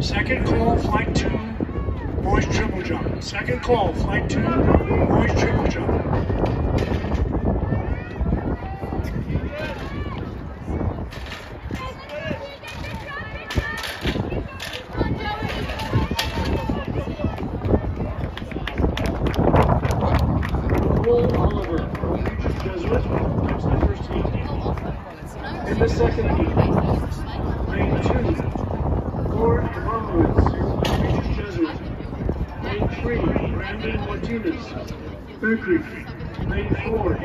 Second call, flight two, boys triple jump. Second call, flight two, boys triple jump. Nicole Oliver, Regis Jesuit, the first heat. In the second heat, Three, Brandon Martinez. Berkeley, 94.